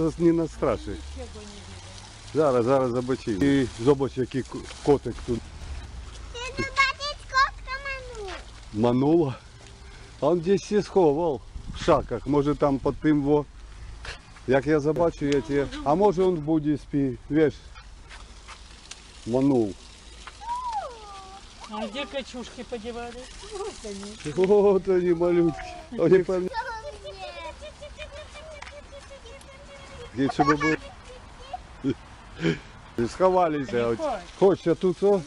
Нас не настрашить. Зараз, зараз забачив. І зобач, який ко- котик тут Ти бачиш котка ману. манула. А он десь все сховав в шаках. Може там під тим во. Як я забачу, я тебе. А може он в буді спі. Веш. Манул. А где качушки подевались? Вот они. Вот они малютки. Вони Дід, щоб були. Сховалися. Хочеш, а тут о,